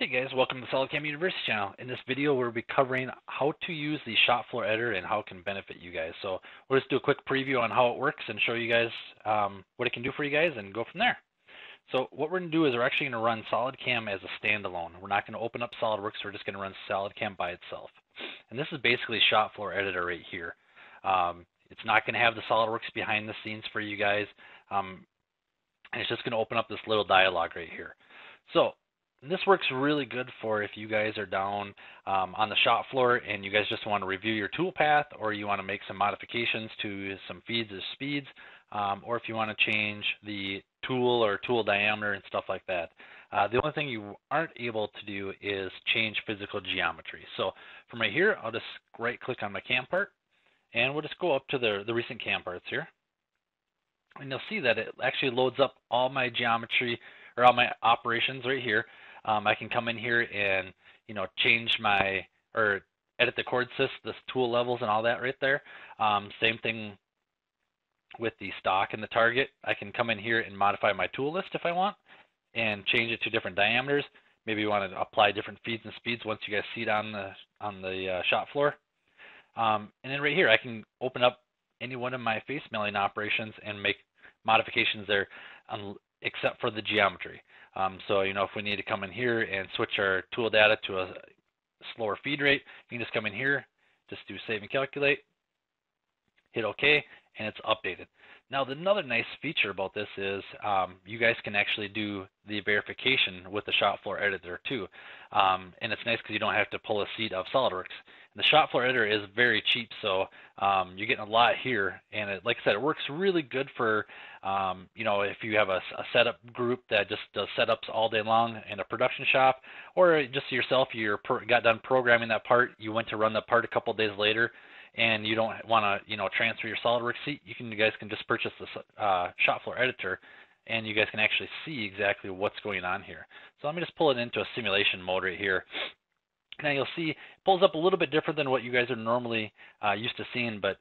Hey guys, welcome to SolidCAM University channel. In this video, we'll be covering how to use the shop floor editor and how it can benefit you guys. So we'll just do a quick preview on how it works and show you guys um, what it can do for you guys and go from there. So what we're going to do is we're actually going to run SolidCAM as a standalone. We're not going to open up SolidWorks, we're just going to run SolidCAM by itself. And this is basically shop floor editor right here. Um, it's not going to have the SolidWorks behind the scenes for you guys. Um, and it's just going to open up this little dialog right here. So this works really good for if you guys are down um, on the shop floor and you guys just want to review your toolpath or you want to make some modifications to some feeds or speeds um, or if you want to change the tool or tool diameter and stuff like that. Uh, the only thing you aren't able to do is change physical geometry. So from right here, I'll just right click on my cam part and we'll just go up to the, the recent cam parts here. And you'll see that it actually loads up all my geometry or all my operations right here. Um, I can come in here and you know change my or edit the chord sys, the tool levels and all that right there. Um, same thing with the stock and the target. I can come in here and modify my tool list if I want and change it to different diameters. Maybe you want to apply different feeds and speeds once you guys see it on the on the uh, shop floor. Um, and then right here, I can open up any one of my face milling operations and make modifications there, except for the geometry. Um, so, you know, if we need to come in here and switch our tool data to a slower feed rate, you can just come in here, just do save and calculate, hit OK, and it's updated. Now, the another nice feature about this is um, you guys can actually do the verification with the shop floor editor too. Um, and it's nice because you don't have to pull a seat of SolidWorks. The shop floor editor is very cheap, so um, you're getting a lot here. And it, like I said, it works really good for, um, you know, if you have a, a, setup group that just does setups all day long in a production shop, or just yourself, you got done programming that part, you went to run the part a couple days later, and you don't want to, you know, transfer your SolidWorks seat, you can, you guys can just purchase the uh, shop floor editor, and you guys can actually see exactly what's going on here. So let me just pull it into a simulation mode right here. Now you'll see it pulls up a little bit different than what you guys are normally uh, used to seeing, but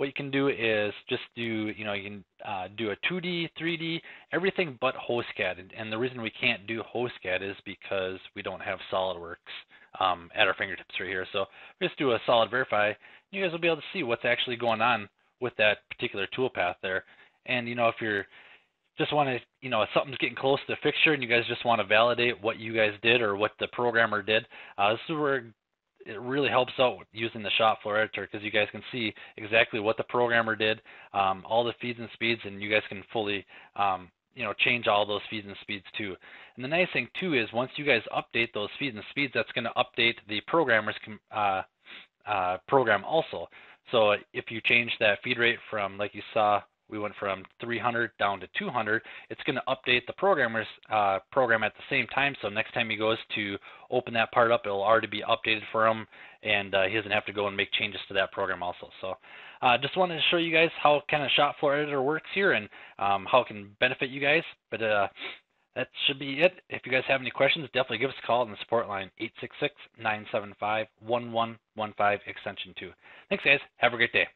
what you can do is just do, you know, you can uh, do a 2D, 3D, everything but HostCAD. And the reason we can't do HostCAD is because we don't have SolidWorks um, at our fingertips right here. So just do a solid verify. You guys will be able to see what's actually going on with that particular toolpath there. And you know, if you're just want to, you know, if something's getting close to the fixture and you guys just want to validate what you guys did or what the programmer did, uh, this is where it really helps out using the shop floor editor because you guys can see exactly what the programmer did, um, all the feeds and speeds, and you guys can fully um, you know, change all those feeds and speeds too. And the nice thing too is once you guys update those feeds and speeds, that's going to update the programmer's uh, uh, program also. So if you change that feed rate from, like you saw, we went from 300 down to 200, it's going to update the programmer's uh, program at the same time. So next time he goes to open that part up, it'll already be updated for him, and uh, he doesn't have to go and make changes to that program also. So uh, just wanted to show you guys how kind of shop floor editor works here and um, how it can benefit you guys. But uh, that should be it. If you guys have any questions, definitely give us a call on the support line, 866-975-1115 extension 2. Thanks, guys. Have a great day.